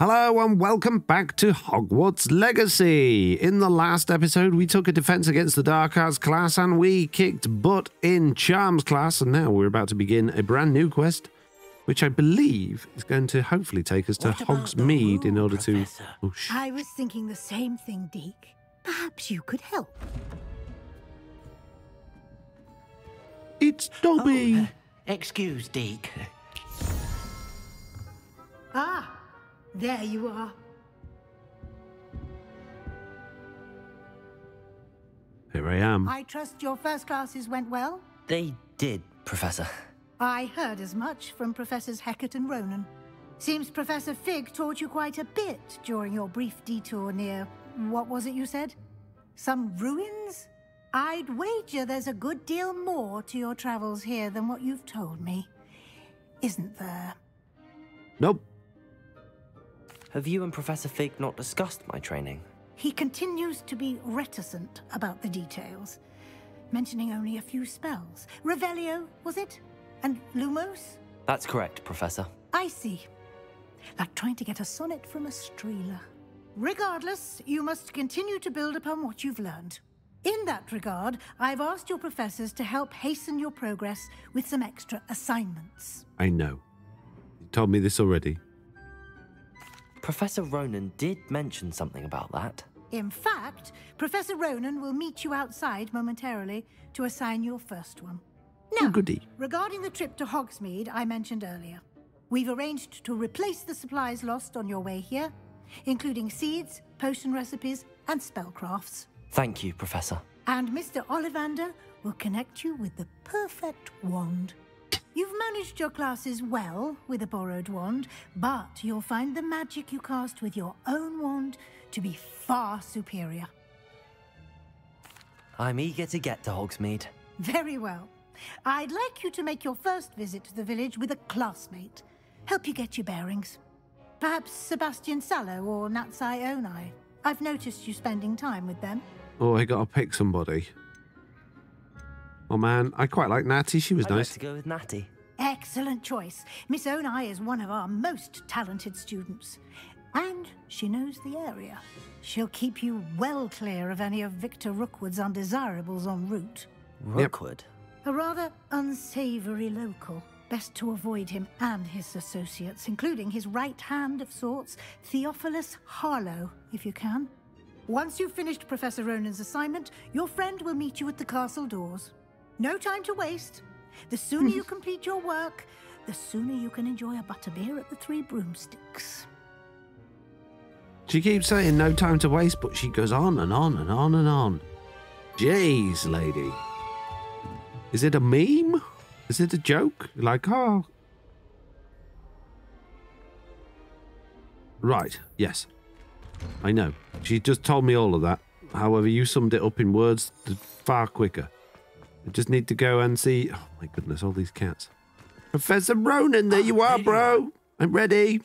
Hello and welcome back to Hogwarts Legacy. In the last episode, we took a defense against the Dark Arts class and we kicked butt in Charms class, and now we're about to begin a brand new quest, which I believe is going to hopefully take us to What about Hogsmeade in order Professor? to. Oh, I was thinking the same thing, Deke. Perhaps you could help. it's Dobby. Oh, uh, excuse, Deke. Ah, there you are. Here I am. I trust your first classes went well? They did, Professor. I heard as much from Professors Hecat and Ronen. Seems Professor Fig taught you quite a bit during your brief detour near. What was it you said? Some ruins? I'd wager there's a good deal more to your travels here than what you've told me. Isn't there? Nope. Have you and Professor Fig not discussed my training? He continues to be reticent about the details, mentioning only a few spells. Revelio, was it? And Lumos? That's correct, Professor. I see. Like trying to get a sonnet from a streeler. Regardless, you must continue to build upon what you've learned. In that regard, I've asked your professors to help hasten your progress with some extra assignments. I know. You told me this already. Professor Ronen did mention something about that. In fact, Professor Ronen will meet you outside momentarily to assign your first one. Oh, Now, goody. regarding the trip to Hogsmeade I mentioned earlier, we've arranged to replace the supplies lost on your way here, including seeds, potion recipes, and spellcrafts. Thank you, Professor. And Mr. Ollivander will connect you with the perfect wand. You've managed your classes well with a borrowed wand, but you'll find the magic you cast with your own wand to be far superior. I'm eager to get to Hogsmeade. Very well. I'd like you to make your first visit to the village with a classmate. Help you get your bearings. Perhaps Sebastian Sallow or Natsai Onai. I've noticed you spending time with them. Oh, I gotta pick somebody. Oh man, I quite like Natty. She was I'd like nice. to go with Natty. Excellent choice. Miss Onai is one of our most talented students. And she knows the area. She'll keep you well clear of any of Victor Rookwood's undesirables en route. Rookwood. A rather unsavory local. Best to avoid him and his associates, including his right hand of sorts, Theophilus Harlow, if you can. Once you've finished Professor Ronen's assignment, your friend will meet you at the castle doors. No time to waste. The sooner you hmm. complete your work, the sooner you can enjoy a butterbeer at the Three Broomsticks. She keeps saying no time to waste, but she goes on and on and on and on. Jeez, lady. Is it a meme? Is it a joke? Like, oh. Right, yes. I know. She just told me all of that. However, you summed it up in words far quicker. I just need to go and see. Oh my goodness, all these cats. Professor Ronen, there you are, bro. I'm ready.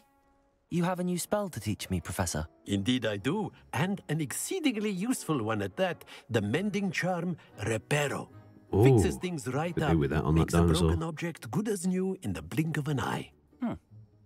You have a new spell to teach me, Professor. Indeed, I do, and an exceedingly useful one at that. The mending charm Reparo. Ooh, Fixes things right could up. with that on that makes a broken object good as new in the blink of an eye. Hmm.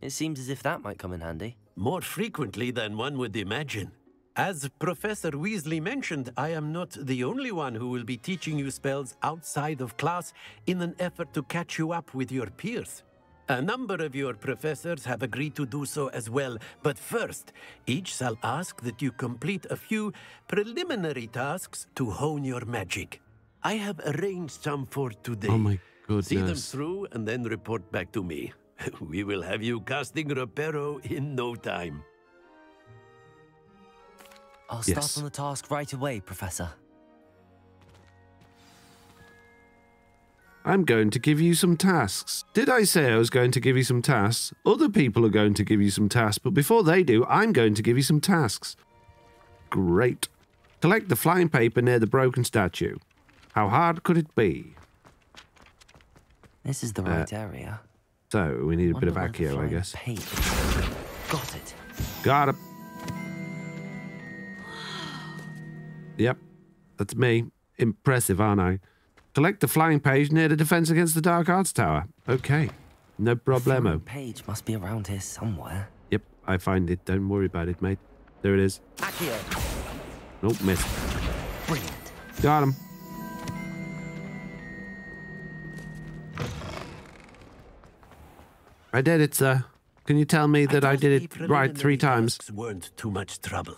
It seems as if that might come in handy. More frequently than one would imagine. As Professor Weasley mentioned, I am not the only one who will be teaching you spells outside of class in an effort to catch you up with your peers. A number of your professors have agreed to do so as well, but first, each shall ask that you complete a few preliminary tasks to hone your magic. I have arranged some for today. Oh my goodness. See them through and then report back to me. we will have you casting Reparo in no time. I'll start Yes. on the task right away, Professor. I'm going to give you some tasks. Did I say I was going to give you some tasks? Other people are going to give you some tasks, but before they do, I'm going to give you some tasks. Great. Collect the flying paper near the broken statue. How hard could it be? This is the uh, right area. So, we need a bit of Wonder Accio, I guess. Got it. Got it. Yep, that's me. Impressive, aren't I? Collect the flying page near the defense against the Dark Arts Tower. Okay, no problemo. Page must be around here somewhere. Yep, I find it. Don't worry about it, mate. There it is. Accio. Nope, missed. Brilliant. Got him. I did it, sir. Can you tell me that I, trust did it right three times? weren't too much trouble.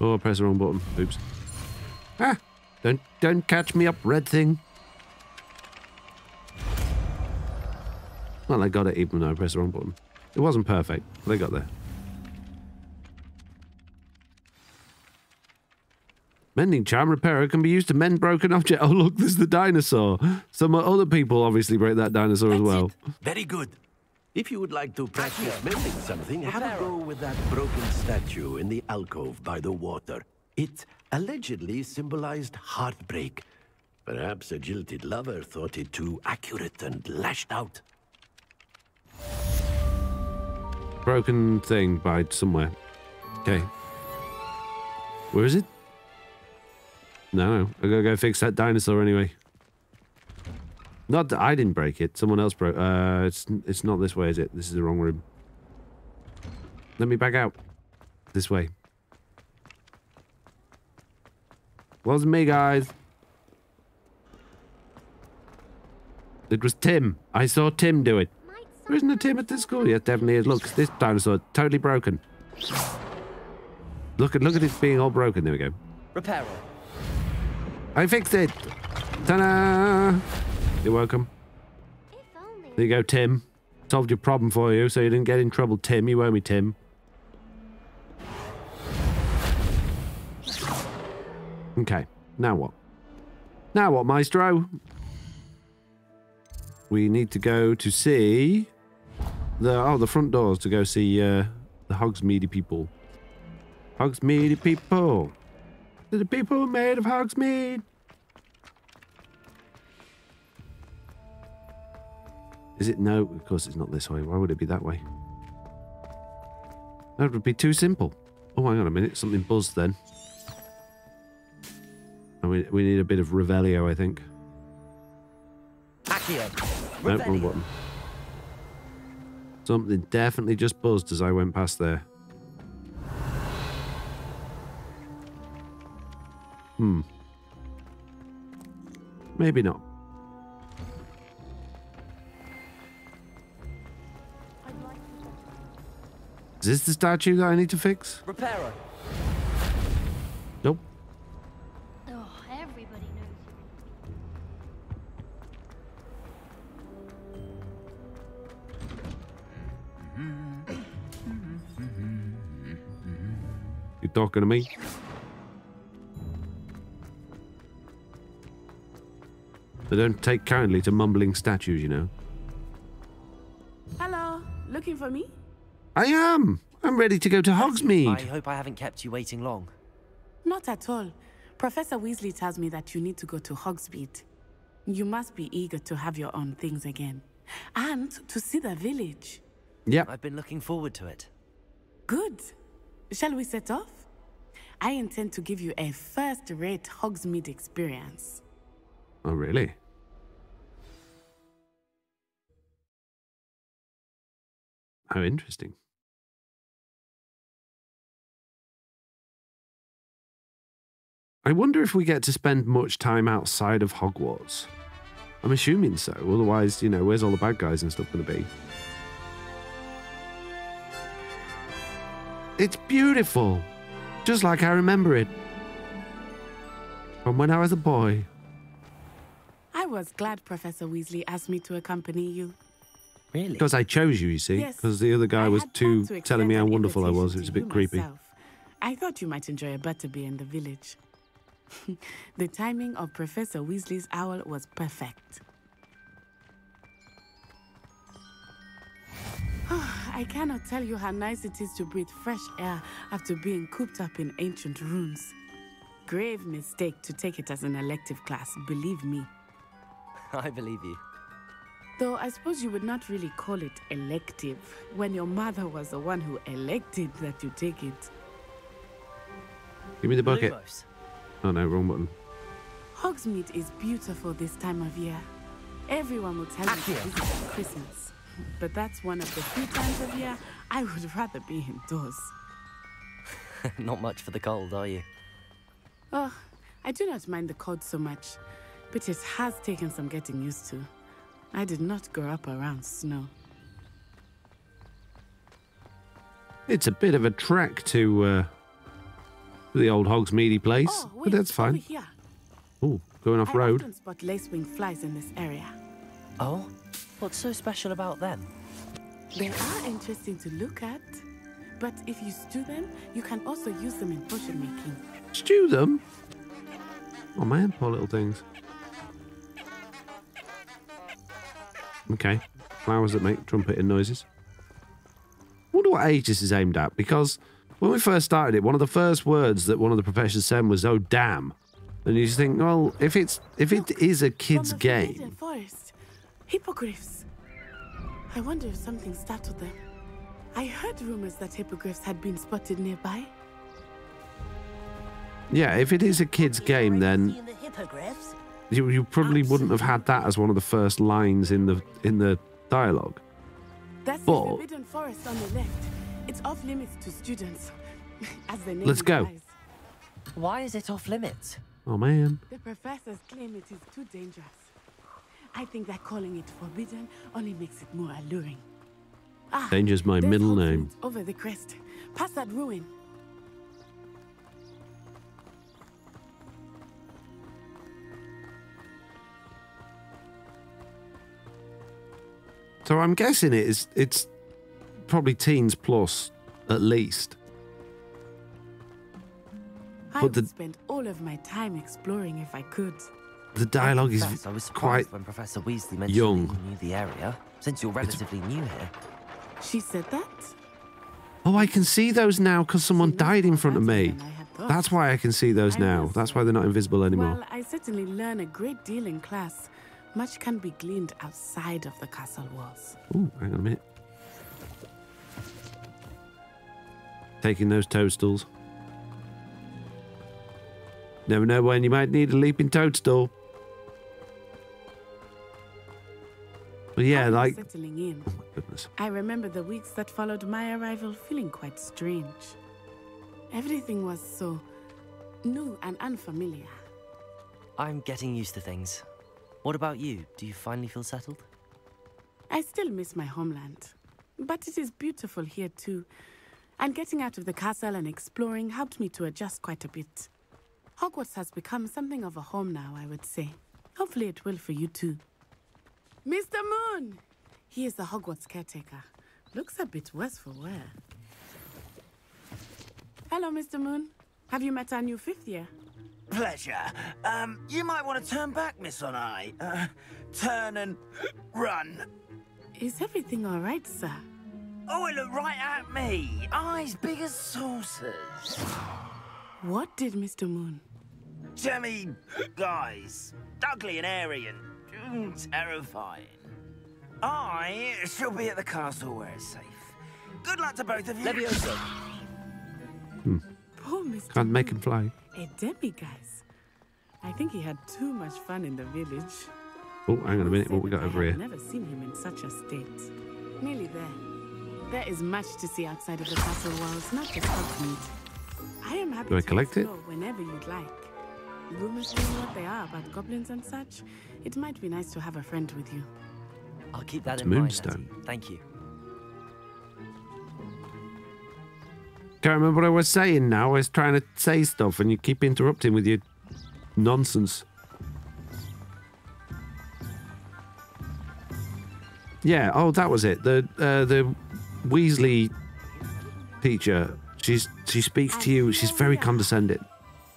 Oh, I pressed the wrong button. Oops. Ah! Don't don't catch me up, red thing. Well, I got it even though I pressed the wrong button. It wasn't perfect, but I got there. Mending charm Reparo can be used to mend broken object. Oh, look, there's the dinosaur. Some other people obviously break that dinosaur as well. it. Very good. If you would like to practice mending something, have a go with that broken statue in the alcove by the water. It allegedly symbolized heartbreak. Perhaps a jilted lover thought it too accurate and lashed out. Broken thing by somewhere. Okay. Where is it? No, no. I gotta go fix that dinosaur anyway. Not that I didn't break it. Someone else broke. Uh, it's it's not this way, is it? This is the wrong room. Let me back out. This way. Wasn't me, guys. It was Tim. I saw Tim do it. There isn't a Tim at this school. Yes, definitely is. Look, this dinosaur totally broken. Look at look at it being all broken. There we go. Reparo. I fixed it. Ta-da! You're welcome. There you go, Tim. Solved your problem for you, so you didn't get in trouble, Tim. You owe me, Tim. Okay, now what? Now what, Maestro? We need to go to see the oh the front doors to go see uh, the Hogsmeade people. Hogsmeade people. The people made of Hogsmeade. Is it no? Of course, it's not this way. Why would it be that way? That would be too simple. Oh, hang on a minute. Something buzzed then. And we, we need a bit of Revelio, I think. Accio. No, wrong button. Something definitely just buzzed as I went past there. Hmm. Maybe not. Is this the statue that I need to fix? Reparo. Nope. Oh, everybody knows you. You talking to me? They don't take kindly to mumbling statues, you know. Hello, looking for me? I am. I'm ready to go to Hogsmeade. I hope I haven't kept you waiting long. Not at all. Professor Weasley tells me that you need to go to Hogsmeade. You must be eager to have your own things again. And to see the village. Yep. I've been looking forward to it. Good. Shall we set off? I intend to give you a first-rate Hogsmeade experience. Oh, really? How interesting. I wonder if we get to spend much time outside of Hogwarts. I'm assuming so. Otherwise, you know, where's all the bad guys and stuff going to be? It's beautiful. Just like I remember it. From when I was a boy. I was glad Professor Weasley asked me to accompany you. Really? Because I chose you, you see. Yes. Because the other guy I was too to telling me how wonderful I was. It was a bit creepy. myself. I thought you might enjoy a butterbeer in the village. the timing of Professor Weasley's owl was perfect. I cannot tell you how nice it is to breathe fresh air after being cooped up in ancient ruins. Grave mistake to take it as an elective class, believe me. I believe you. Though I suppose you would not really call it elective when your mother was the one who elected that you take it. Give me the bucket. Lumos. Oh no, wrong button. Hogsmeade is beautiful this time of year. Everyone will tell you to Accio. visit Christmas. But that's one of the few times of year I would rather be indoors. Not much for the cold, are you? Oh, I do not mind the cold so much, but it has taken some getting used to. I did not grow up around snow. It's a bit of a trek to uh, the old Hogsmeade place, Oh, wait, but that's oh, fine. Oh, going off I road. often spot lacewing flies in this area. Oh? What's so special about them? They are interesting to look at, but if you stew them, you can also use them in potion making. Stew them. Oh man, poor little things. Okay, flowers that make trumpeting noises. wonder what age this is aimed at because when we first started it, one of the first words that one of the professors said was "Oh damn," and you just think, well, if it's if it Look, is a kid's game, Forest. Hippogriffs. I wonder if something startled them. I heard rumors that hippogriffs had been spotted nearby. yeah, if it is a kid's game, then the you, you probably wouldn't have had that as one of the first lines in the in the dialogue. That's But- the Forbidden Forest on the left. It's off limits to students, as the name Let's go. implies. Why is it off limits? Oh man, The professors claim it is too dangerous. I think that calling it forbidden only makes it more alluring. Ah, danger's my middle name. Over the crest, past that ruin. So I'm guessing it is it's probably teens plus at least. I But would the- spend all of my time exploring if I could. The dialogue is I was quite when Professor Weasley mentioned young. that you knew the area, since you're relatively new here. She said that? Oh, I can see those now because someone knows died in front of me. than I had thought. That's why I can see those I now. guess That's why they're not invisible anymore. Well, I certainly learn a great deal in class. Much can be gleaned outside of the castle walls. Ooh, hang on a minute. Taking those toadstools. Never know when you might need a leaping toadstool. But yeah, I like, settling in. oh my goodness. I remember the weeks that followed my arrival feeling quite strange. Everything was so new and unfamiliar. I'm getting used to things. What about you? Do you finally feel settled? I still miss my homeland, but it is beautiful here too. And getting out of the castle and exploring helped me to adjust quite a bit. Hogwarts has become something of a home now, I would say. Hopefully, it will for you too. Mr. Moon! He is the Hogwarts caretaker. Looks a bit worse for wear. Hello, Mr. Moon. Have you met our new fifth year? Pleasure. Um, you might want to turn back, Miss Onai. Uh, turn and run. Is everything all right, sir? Oh, it looked right at me. Eyes big as saucers. What did Mr. Moon? Jemmy guys. Ugly and airy and mm, terrifying. I shall be at the castle where it's safe. Good luck to both of you. Levioso. Poor Mr. Can't make him fly. A demiguise. I think he had too much fun in the village. Oh, hang on a minute. What we got over here? I've never seen him in such a state. Nearly there. There is much to see outside of the castle walls, not just Hogsmeade. I am happy Do I to collect it? whenever you'd like. Rumors being what they are about goblins and such, it might be nice to have a friend with you. I'll keep that It's in mind. Moonstone. Natty. Thank you. Can't remember what I was saying now. I was trying to say stuff and you keep interrupting with your nonsense. Yeah, oh, that was it. The uh, the Weasley teacher. She's she speaks to you. She's very condescending.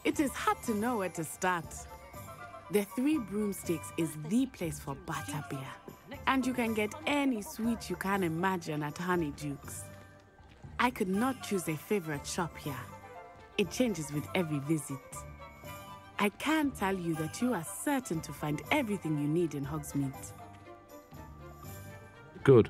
It is hard to know where to start. The Three Broomsticks is the place for butterbeer. And you can get any sweet you can imagine at Honeydukes. I could not choose a favorite shop here. It changes with every visit. I can tell you that you are certain to find everything you need in Hogsmeade. Good.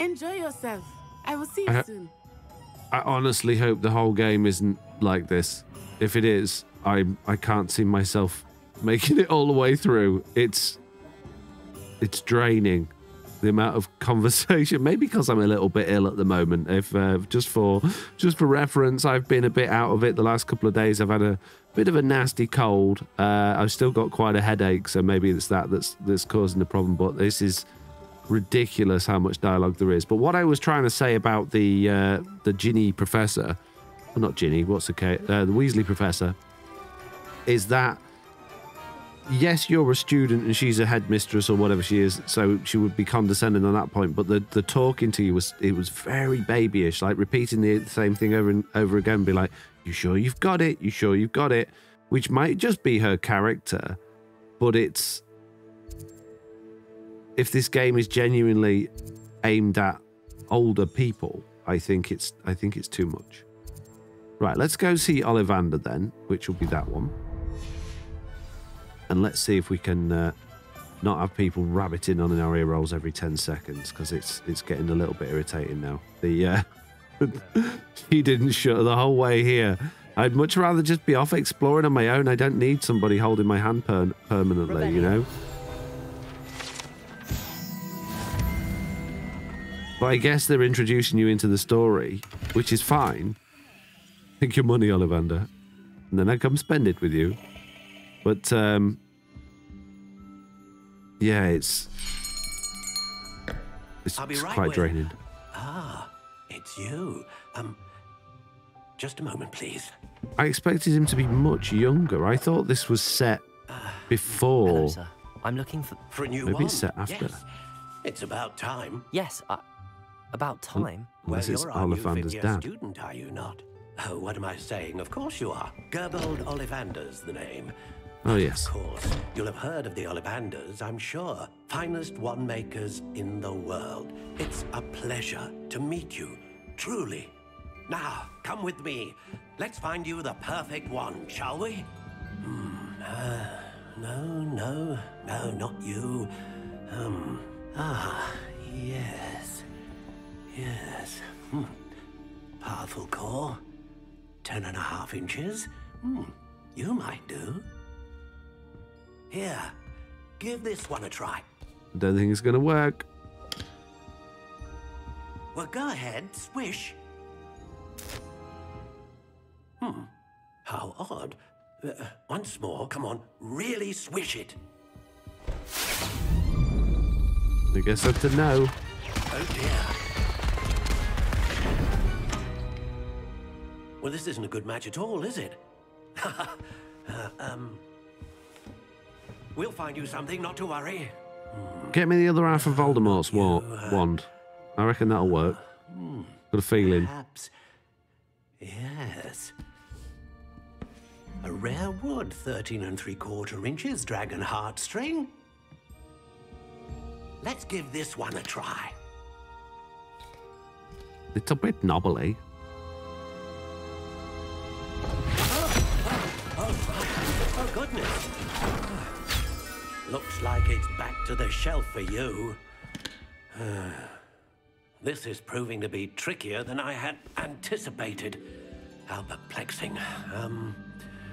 Enjoy yourself. I will see you Uh, soon. I honestly hope the whole game isn't like this. If it is, I I can't see myself making it all the way through. It's it's draining. The amount of conversation, maybe because I'm a little bit ill at the moment. If uh, just for just for reference, I've been a bit out of it the last couple of days. I've had a bit of a nasty cold. Uh, I've still got quite a headache, so maybe it's that that's that's causing the problem. But this is ridiculous how much dialogue there is. But what I was trying to say about the uh, the Ginny professor, well, not Ginny, what's the case? Uh, the Weasley professor, is that yes, you're a student and she's a headmistress or whatever she is, so she would be condescending on that point. But the the talking to you was it was very babyish, like repeating the same thing over and over again. Be like, "You sure you've got it? You sure you've got it?" Which might just be her character, but it's if this game is genuinely aimed at older people, I think it's I think it's too much. Right, let's go see Ollivander then, which will be that one. And let's see if we can uh, not have people rabbiting on in our ear rolls every 10 seconds because it's it's getting a little bit irritating now. The uh, he didn't shut the whole way here. I'd much rather just be off exploring on my own. I don't need somebody holding my hand per- permanently, you know. But I guess they're introducing you into the story, which is fine. Take your money, Ollivander, and then I come spend it with you. But um, yeah, it's it's, I'll be it's right quite with- draining. Ah, it's you. Um, just a moment, please. I expected him to be much younger. I thought this was set before. Hello, sir. I'm looking for. For a new Maybe one. it's set after. Yes. It's about time. Yes, I... about time. Unless well, it's you're our Ollivander's dad. student, are you not? Oh, what am I saying? Of course you are. Gerbold Ollivander's the name. Oh yes. Of course. You'll have heard of the Ollivanders, I'm sure. Finest wand makers in the world. It's a pleasure to meet you, truly. Now, come with me. Let's find you the perfect wand, shall we? Hmm. Uh, no, no, no, not you. Um. Ah, yes. Yes. Hmm. Powerful core. Ten and a half inches. Hmm. You might do. Here, give this one a try. Don't think it's gonna work. Well, go ahead, swish. Hmm, how odd. Uh, once more, come on, really swish it. I guess that's a no. Oh dear. Well, this isn't a good match at all, is it? uh, um. We'll find you something, not to worry. Get me the other half of Voldemort's wa- wand. I reckon that'll work. Got a feeling. Perhaps. Yes. A rare wood, 13 and three quarter inches, dragon heartstring. Let's give this one a try. It's a bit knobbly. Looks like it's back to the shelf for you. this is proving to be trickier than I had anticipated. How perplexing. Um,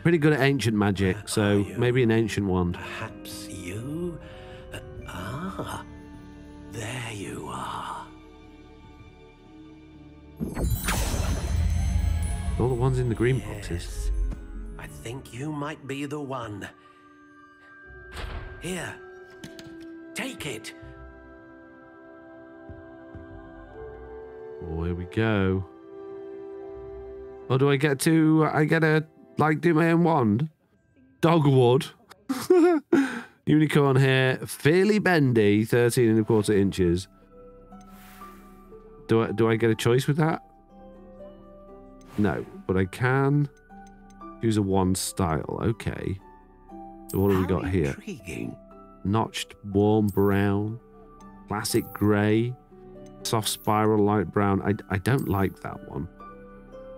Pretty good at ancient magic, so maybe an ancient wand. perhaps you? Uh, ah, there you are. All the ones in the green boxes. Yes. I think you might be the one. Here. Take it. Oh, here we go. Or do I get to, I get to, like, do my own wand? Dogwood. Unicorn hair, fairly bendy, 13 and a quarter inches. Do I, do I get a choice with that? No, but I can use a one style. Okay. So what have we How got here? Intriguing. Notched warm brown, classic grey, soft spiral light brown. I, I don't like that one.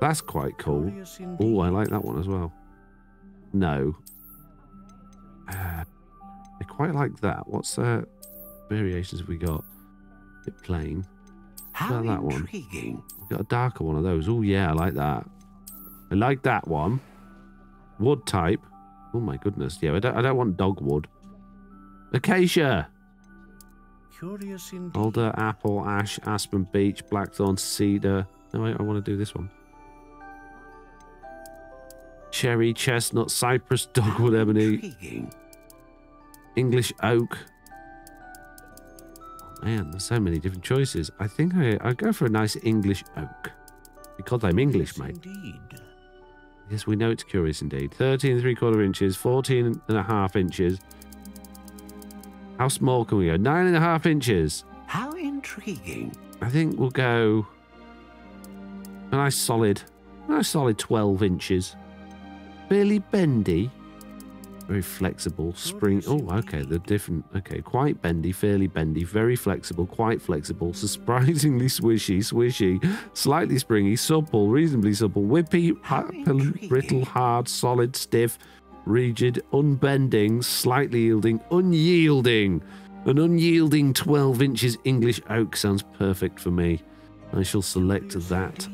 That's quite cool. Oh, I like that one as well. No. Uh, I quite like that. What's uh, variations have we got? bit plain. How about that one? intriguing. We've got a darker one of those. Oh, yeah, I like that. I like that one. Wood type. Oh, my goodness. Yeah, I don't, I don't want dogwood. Acacia. Curious indeed. Alder, apple, ash, aspen, beech, blackthorn, cedar. No, I, I want to do this one. Cherry, chestnut, cypress, dogwood, ebony, Intriguing. English oak. Oh, man, there's so many different choices. I think I, I'd go for a nice English oak. Because I'm English, Curious mate. Indeed. Yes, we know it's curious indeed. 13 and three quarter inches, 14 and a half inches. How small can we go? Nine and a half inches. How intriguing. I think we'll go a nice solid, a nice solid 12 inches. Fairly bendy, very flexible. Spring. Oh, okay. They're different. Okay, quite bendy, fairly bendy, very flexible, quite flexible, surprisingly swishy, swishy, slightly springy, supple, reasonably supple, whippy, How ha- pil- intriguing. brittle, hard, solid, stiff, rigid, unbending, slightly yielding, unyielding. An unyielding 12 inches English oak sounds perfect for me. I shall select that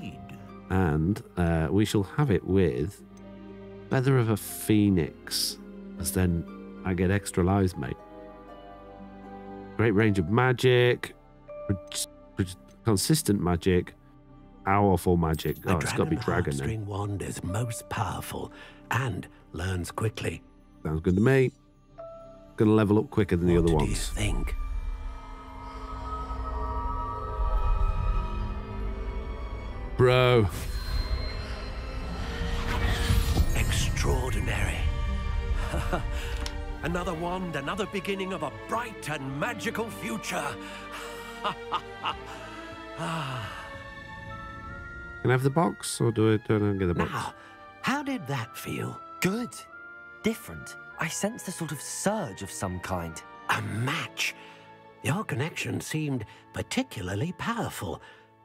and uh, we shall have it with Feather of a Phoenix, as then I get extra lives, mate. Great range of magic, consistent magic, powerful magic. Oh, it's got to be dragon then. wand is most powerful and learns quickly. Sounds good to me. Gonna level up quicker than the what other did you ones. think? Bro, Extraordinary. another wand, another beginning of a bright and magical future. can I have the box or do I, do I get the box? Now, how did that feel? Good. Different. I sensed a sort of surge of some kind. A match. Your connection seemed particularly powerful.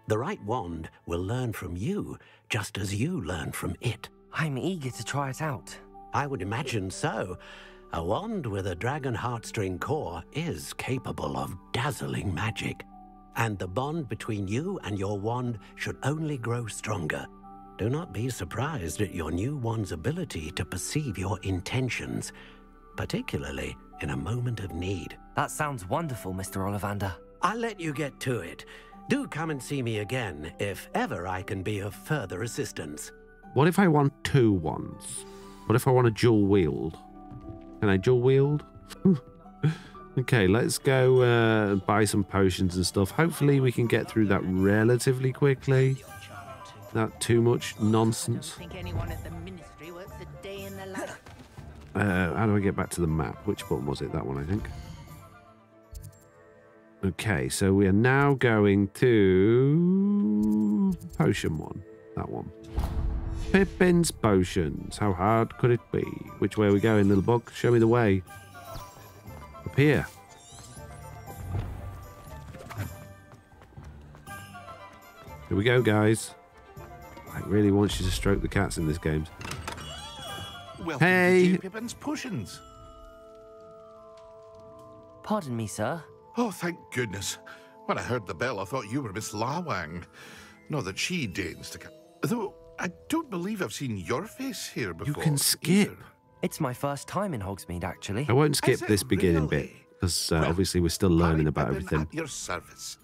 The right wand will learn from you, just as you learn from it. I'm eager to try it out. I would imagine so. A wand with a dragon heartstring core is capable of dazzling magic. And the bond between you and your wand should only grow stronger. Do not be surprised at your new wand's ability to perceive your intentions, particularly in a moment of need. That sounds wonderful, Mr. Ollivander. I'll let you get to it. Do come and see me again if ever I can be of further assistance. What if I want two wands? What if I want a dual wield? Can I dual wield? okay, let's go uh, buy some potions and stuff. Hopefully, we can get through that relatively quickly. Not too much nonsense. think anyone at the ministry works a day in the life. Uh, how do I get back to the map? Which button was it? That one, I think. Okay, so we are now going to potion one. That one. Pippin's potions. How hard could it be? Which way are we going, little bug? Show me the way. Up here. Here we go, guys. I really want you to stroke the cats in this game. Welcome Hey. to Pippin's Potions. Pardon me, sir. Oh, thank goodness. When I heard the bell, I thought you were Miss Lawang. Not that she deigns to come. Though I don't believe I've seen your face here before. You can skip. either. It's my first time in Hogsmeade, actually. I won't skip Is it this beginning bit because uh, Well, obviously we're still learning Harry about Pippin everything. At your service.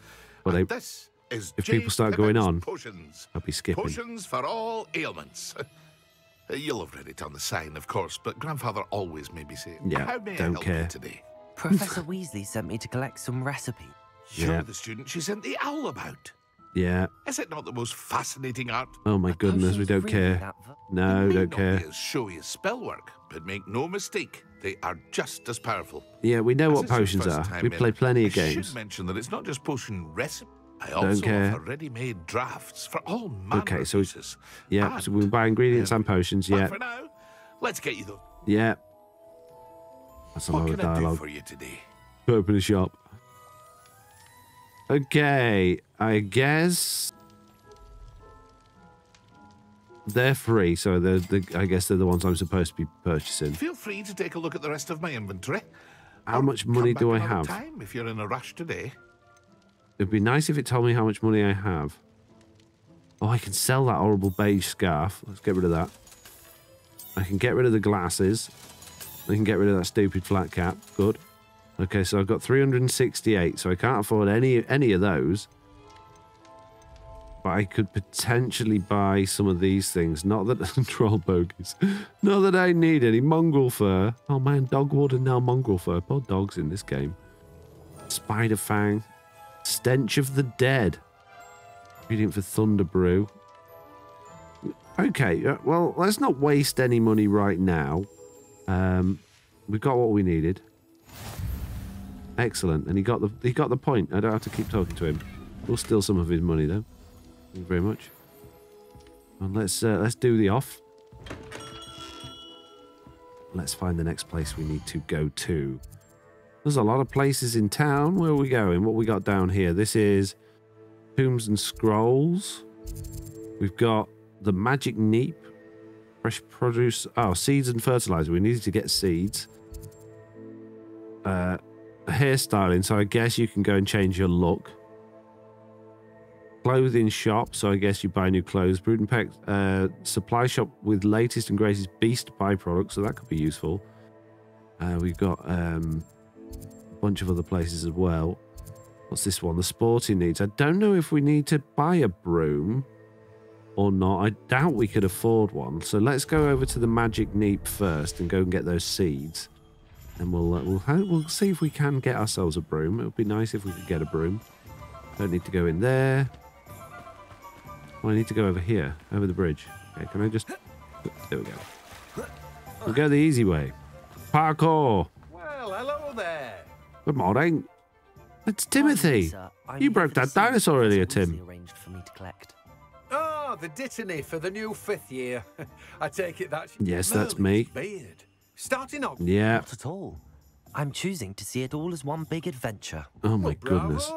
But And I- this is if J. people start going on, Potions. I'll be skipping. Potions for all ailments. You'll have read it on the sign, of course, but Grandfather always made me say, Yeah, How may don't I help care. you today? Professor Weasley sent me to collect some recipe. You're Yeah. the student she sent the owl about. Yeah. Is it not the most fascinating art? Oh my goodness, we don't really care. that v- No, They may don't not care. Be as showy as spell work, but make no mistake, they are just as powerful. Yeah, we know As what potions are. We play plenty I of games. should mention that it's not just potion recipe. I also care. offer ready-made drafts for all manner Okay, of so we- uses. Yeah, And, so we buy ingredients um, and potions. but Yeah, for now, let's get you the. yeah. That's a What lot of can I do dialogue. for you today? Open a shop. Okay, I guess they're free, so they're the. I guess they're the ones I'm supposed to be purchasing. Feel free to take a look at the rest of my inventory. How much money do I have? Time if you're in a rush today. It'd be nice if it told me how much money I have. Oh, I can sell that horrible beige scarf. Let's get rid of that. I can get rid of the glasses. I can get rid of that stupid flat cap. Good. Okay, so I've got 368, so I can't afford any any of those. But I could potentially buy some of these things. Not that troll bogies. Not that I need any mongrel fur. Oh man, dogwood and now mongrel fur. Poor dogs in this game. Spider fang. Stench of the Dead. Ingredient for Thunder Brew. Okay, uh, well, let's not waste any money right now. Um, we got what we needed. Excellent, and he got the he got the point. I don't have to keep talking to him. We'll steal some of his money though. Thank you very much. And let's uh, let's do the off. Let's find the next place we need to go to. There's a lot of places in town. Where are we going? What we got down here? This is Tombs and Scrolls. We've got the Magic Neep. Fresh produce. Oh, seeds and fertilizer. We needed to get seeds. Uh, hairstyling. So I guess you can go and change your look. Clothing shop. So I guess you buy new clothes. Brood and Peck uh, supply shop with latest and greatest beast byproducts. So that could be useful. Uh, we've got um, a bunch of other places as well. What's this one? The sporting needs. I don't know if we need to buy a broom or not. I doubt we could afford one. So let's go over to the magic neep first and go and get those seeds. And we'll uh, we'll ha- we'll see if we can get ourselves a broom. It would be nice if we could get a broom. Don't need to go in there. Well, I need to go over here, over the bridge. Okay, can I just? There we go. We'll go the easy way. Parkour. Well, hello there. Good morning. It's Timothy. Sir, You broke that dinosaur earlier, Tim. arranged for me to collect. Oh, the Dittany for the new fifth year. I take it that's Yes, that's me. Beard. Starting off. Yeah. Not at all. I'm choosing to see it all as one big adventure. Oh my Well, bravo. goodness.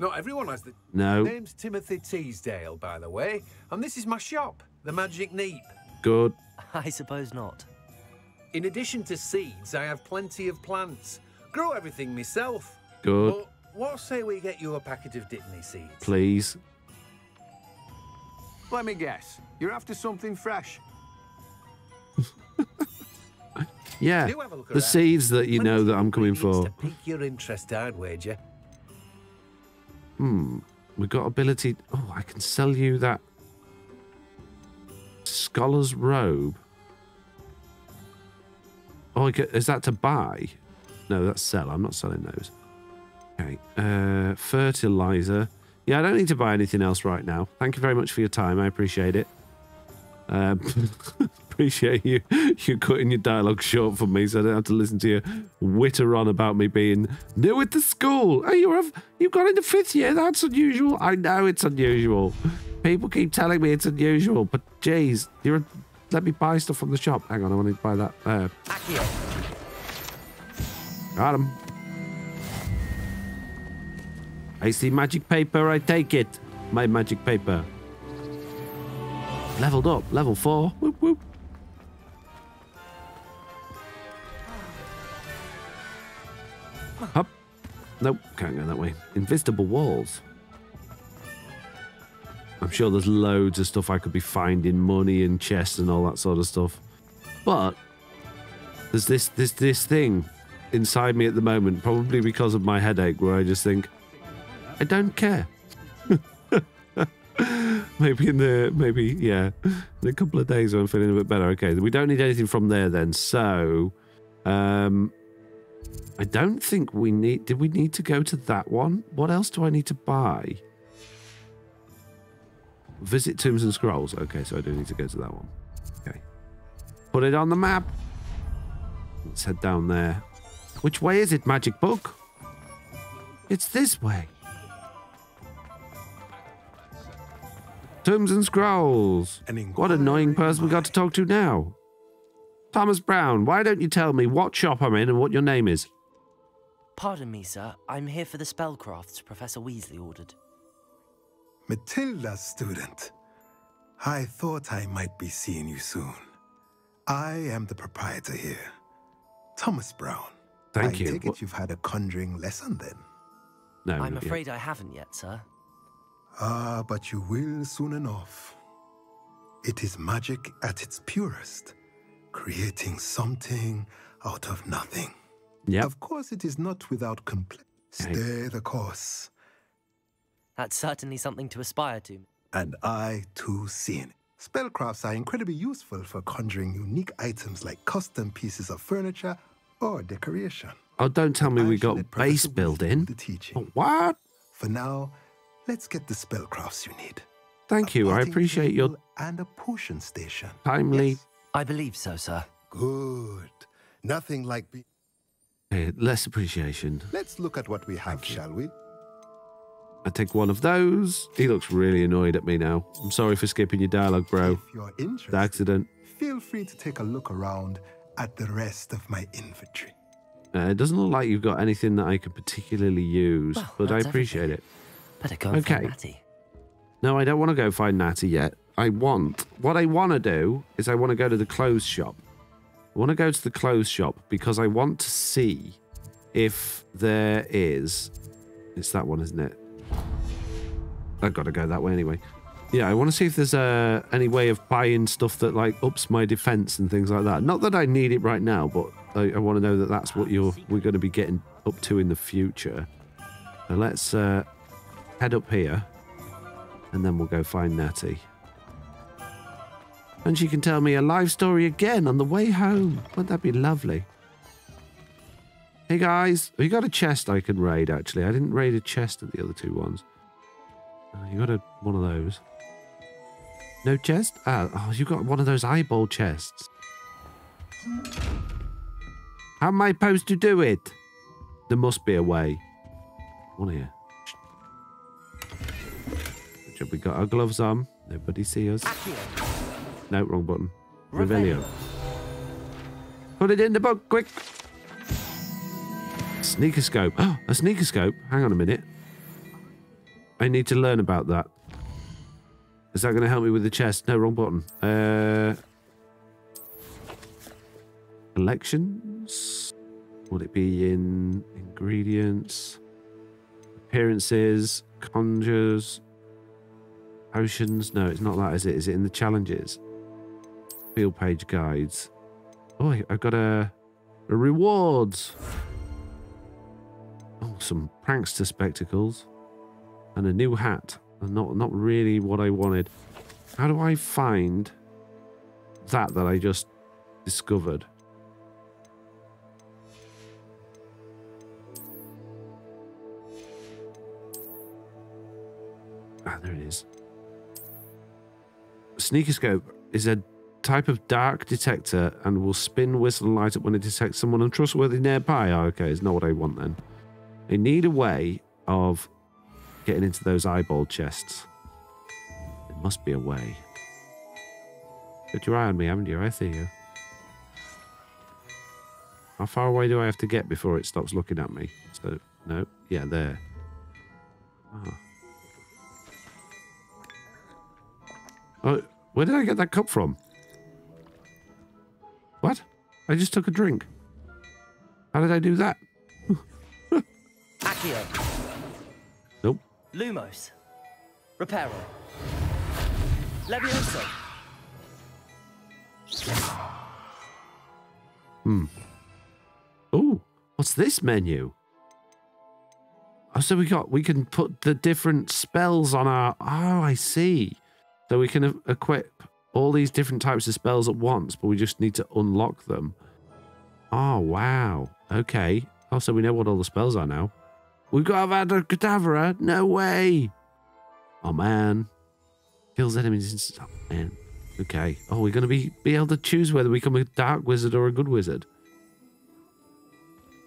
Not everyone has the. No. My Name's Timothy Teasdale, by the way, and this is my shop, the Magic Neep. Good. I suppose not. In addition to seeds, I have plenty of plants. Grow everything myself. Good. But what say we get you a packet of Dittany seeds? Please. Let me guess. You're after something fresh. Yeah. Do have a look The seeds that you know that I'm coming for. To pique your interest, I'd wager. Hmm. We've got ability. Oh, I can sell you that scholar's robe. Oh, is that to buy? No, that's sell. I'm not selling those. Okay. Uh, fertilizer. Yeah, I don't need to buy anything else right now. Thank you very much for your time. I appreciate it. Um, appreciate you you cutting your dialogue short for me, so I don't have to listen to you witter on about me being new at the school. Oh, you're a, you've gone into fifth year. That's unusual. I know it's unusual. People keep telling me it's unusual, but geez, you're. Let me buy stuff from the shop. Hang on, I want to buy that. Uh, got him. I see magic paper. I take it. My magic paper. Leveled up. Level four. Whoop whoop. Up. Nope, can't go that way. Invisible walls. I'm sure there's loads of stuff I could be finding, money and chests and all that sort of stuff. But there's this this this thing inside me at the moment, probably because of my headache, where I just think, I don't care. maybe in the maybe yeah, in a couple of days when I'm feeling a bit better. Okay, we don't need anything from there then. So, um, I don't think we need. Did we need to go to that one? What else do I need to buy? Visit Tombs and Scrolls. Okay, so I do need to go to that one. Okay. Put it on the map. Let's head down there. Which way is it, Magic Book? It's this way. Tombs and Scrolls. What annoying person we got to talk to now. Thomas Brown, why don't you tell me what shop I'm in and what your name is? Pardon me, sir. I'm here for the spellcrafts Professor Weasley ordered. Matilda, student. I thought I might be seeing you soon. I am the proprietor here, Thomas Brown. Thank I you. take What- it you've had a conjuring lesson then. No. I'm not yet. afraid I haven't yet, sir. Ah, but you will soon enough. It is magic at its purest, creating something out of nothing. Yep. Of course, it is not without compl- Stay the course, That's certainly something to aspire to. and I too see it. Spellcrafts are incredibly useful for conjuring unique items like custom pieces of furniture or decoration. Oh, don't tell me we got base building. The teaching. Oh, what? For now, let's get the spellcrafts you need. Thank you. I appreciate your and a potion station. timely. I believe so, sir. Good. Nothing like be- less appreciation. Let's look at what we have, shall we? I take one of those. He looks really annoyed at me now. I'm sorry for skipping your dialogue, bro. If you're interested, It's an accident. feel free to take a look around at the rest of my inventory. Uh, it doesn't look like you've got anything that I could particularly use, Well, but I that's appreciate it. Better go and Okay. find Natty. No, I don't want to go find Natty yet. I want what I want to do is I want to go to the clothes shop. I want to go to the clothes shop because I want to see if there is. It's that one, isn't it? I've got to go that way anyway. Yeah, I want to see if there's uh, any way of buying stuff that like ups my defense and things like that. Not that I need it right now, but I, I want to know that that's what you're we're going to be getting up to in the future. So let's uh, head up here and then we'll go find Natty. And she can tell me a life story again on the way home. Wouldn't that be lovely? Hey guys, we got a chest I can raid actually. I didn't raid a chest at the other two ones. Uh, you got a, one of those. No chest? Ah, oh, you got one of those eyeball chests. How am I supposed to do it? There must be a way. One here. Good job, We got our gloves on. Nobody see us. No, wrong button. Revelio. Put it in the book, quick. Sneakoscope. Oh, a sneakoscope. Hang on a minute. I need to learn about that. Is that going to help me with the chest? No, wrong button. Uh, collections. Would it be in ingredients, appearances, conjures, potions? No, it's not that, is it? Is it in the challenges? Field page guides. Oh, I've got a, a rewards. Oh, some prankster spectacles and a new hat. And Not not really what I wanted. How do I find that that I just discovered? Ah, there it is. Sneakoscope is a type of dark detector and will spin, whistle, and light up when it detects someone untrustworthy nearby. Oh, okay, it's not what I want then. I need a way of getting into those eyeball chests. There must be a way. Got your eye on me, haven't you? I see you. How far away do I have to get before it stops looking at me? So, no. Yeah, there. Oh. Oh, where did I get that cup from? What? I just took a drink. How did I do that? Accio. Nope. Lumos. Reparo. Levioso. Hmm. Oh, what's this menu? Oh, so we got we can put the different spells on our. Oh, I see. So we can equip all these different types of spells at once, but we just need to unlock them. Oh wow. Okay. Oh, so we know what all the spells are now. We've got Avada Kedavra. No way. Oh man. Kills enemies. Oh, man. Okay. Oh, we're going to be, be able to choose whether we become a dark wizard or a good wizard.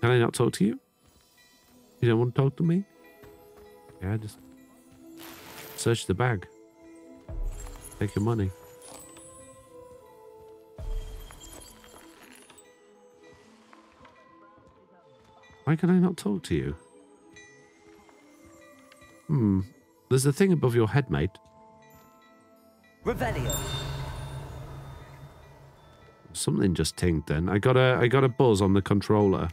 Can I not talk to you? You don't want to talk to me? Yeah, just search the bag. Take your money. Why can I not talk to you? Hmm. There's a thing above your head, mate. Revelio. Something just tinged then. I got a I got a buzz on the controller.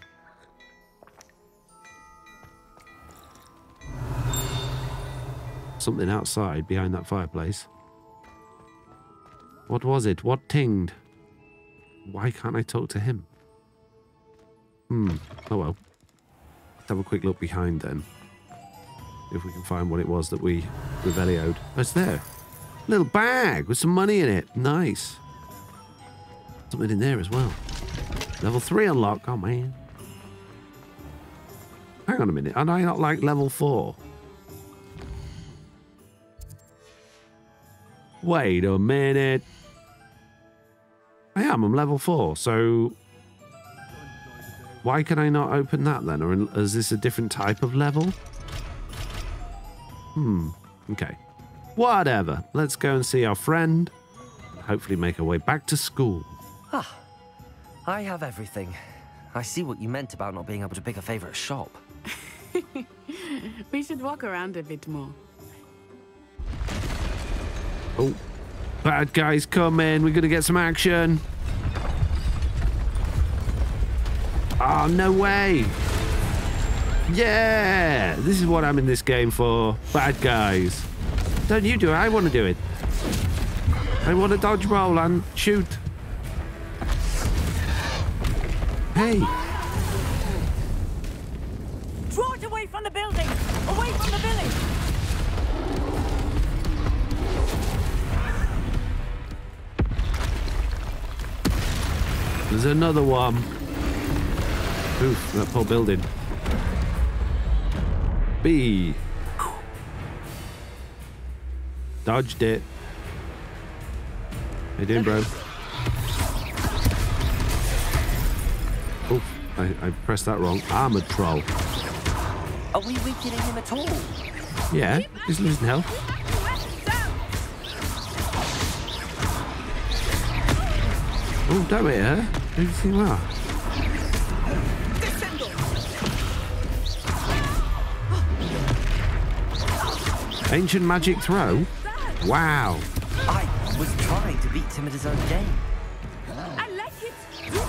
Something outside behind that fireplace. What was it? What tinged? Why can't I talk to him? Hmm. Oh well. Have a quick look behind then. If we can find what it was that we revelioed. Oh, it's there. Little bag with some money in it. Nice. Something in there as well. Level 3 unlock. Oh, man. Hang on a minute. Am I not like level 4? Wait a minute. I am. I'm level 4. So... Why can I not open that then? Or is this a different type of level? Hmm. Okay. Whatever. Let's go and see our friend. Hopefully make our way back to school. Ah, I have everything. I see what you meant about not being able to pick a favorite shop. We should walk around a bit more. Oh, bad guys coming. We're going to get some action. Oh, no way. Yeah, this is what I'm in this game for. Bad guys. Don't you do it. I want to do it. I want to dodge roll and shoot. Hey, Draw it away from the building! Away from the village! there's another one. Oof, that poor building. B. Dodged it. How you doing, bro? Oof, I, I pressed that wrong. Armored troll. Are we weakening him at all? Yeah, he's losing health. Oh, don't hit her. Who do you think Ancient magic throw? Wow. I was trying to beat him at his own game. I like it. Do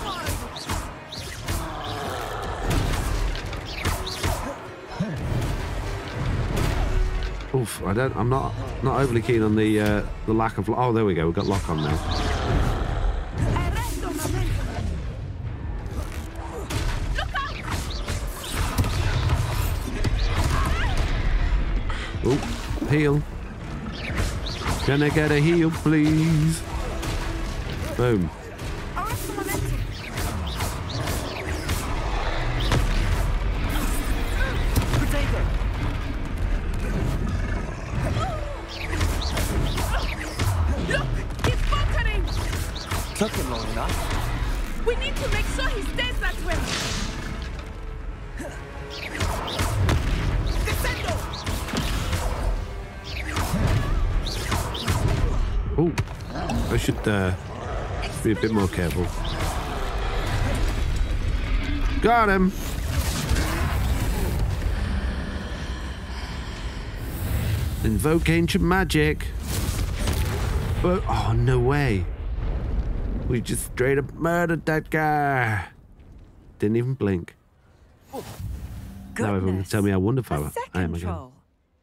more. Oof, I don't. I'm not not overly keen on the uh, the lack of. Oh, there we go. We've got lock on now. Oh, heal. Can I get a heal, please? Boom. Look! Faltering! Uh, be a bit more careful. Got him. Invoke ancient magic. But oh no way. We just straight up murdered that guy. Didn't even blink. now everyone can tell me how wonderful A I am again. troll.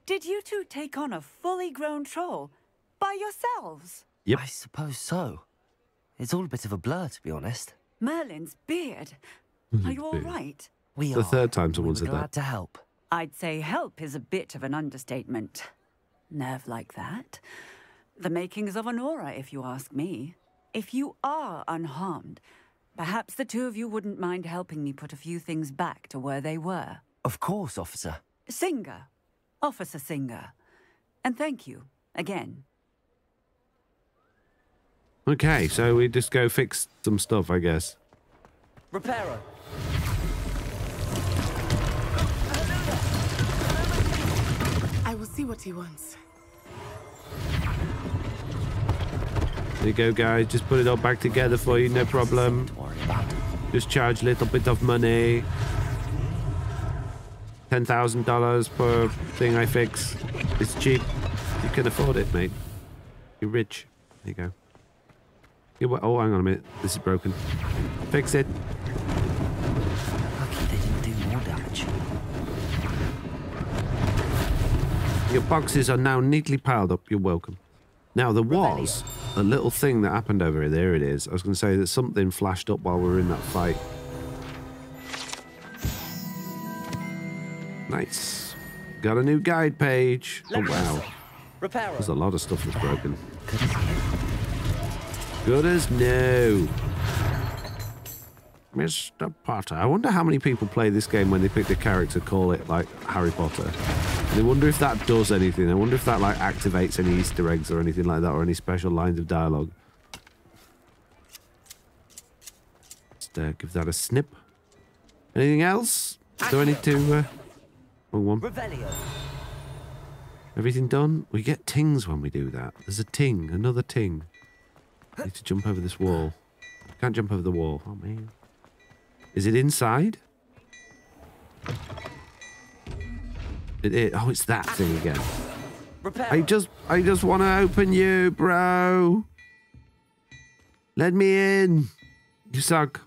Did you two take on a fully grown troll by yourselves? Yep. I suppose so. It's all a bit of a blur, to be honest. Merlin's beard. Are you all right? beard. right? We The are. third time and someone we said were that. to help. I'd say help is a bit of an understatement. Nerve like that. The makings of an Auror, if you ask me. If you are unharmed, perhaps the two of you wouldn't mind helping me put a few things back to where they were. Of course, officer. Singer. Officer Singer. And thank you, again. Okay, so we just go fix some stuff, I guess. Reparo. I will see what he wants. There you go, guys. Just put it all back together for you, no problem. Just charge a little bit of money. $10,000 per thing I fix. It's cheap. You can afford it, mate. You're rich. There you go. Oh, hang on a minute. This is broken. Fix it. Lucky they didn't do more damage. Your boxes are now neatly piled up. You're welcome. Now, there was a little thing that happened over here. There it is. I was going to say that something flashed up while we were in that fight. Nice. Got a new guide page. Oh, wow. There's a lot of stuff that's broken. Good as new. Mr. Potter. I wonder how many people play this game when they pick the character, call it like Harry Potter. And I wonder if that does anything. I wonder if that like activates any Easter eggs or anything like that, or any special lines of dialogue. Just uh, give that a snip. Anything else? Do I need to? Uh... Wrong one. Revelio. Everything done? We get tings when we do that. There's a ting, another ting. I need to jump over this wall. Can't jump over the wall. Oh man. Is it inside? It is. Oh, it's that thing again. I just, I just want to open you, bro. Let me in. You suck.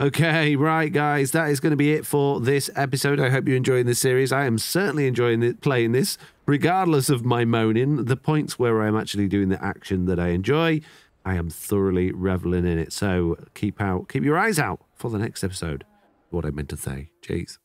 Okay, right, guys, that is going to be it for this episode. I hope you're enjoying this series. I am certainly enjoying it, playing this, regardless of my moaning. The points where I'm actually doing the action that I enjoy, I am thoroughly reveling in it. So keep out, keep your eyes out for the next episode. What I meant to say. Jeez.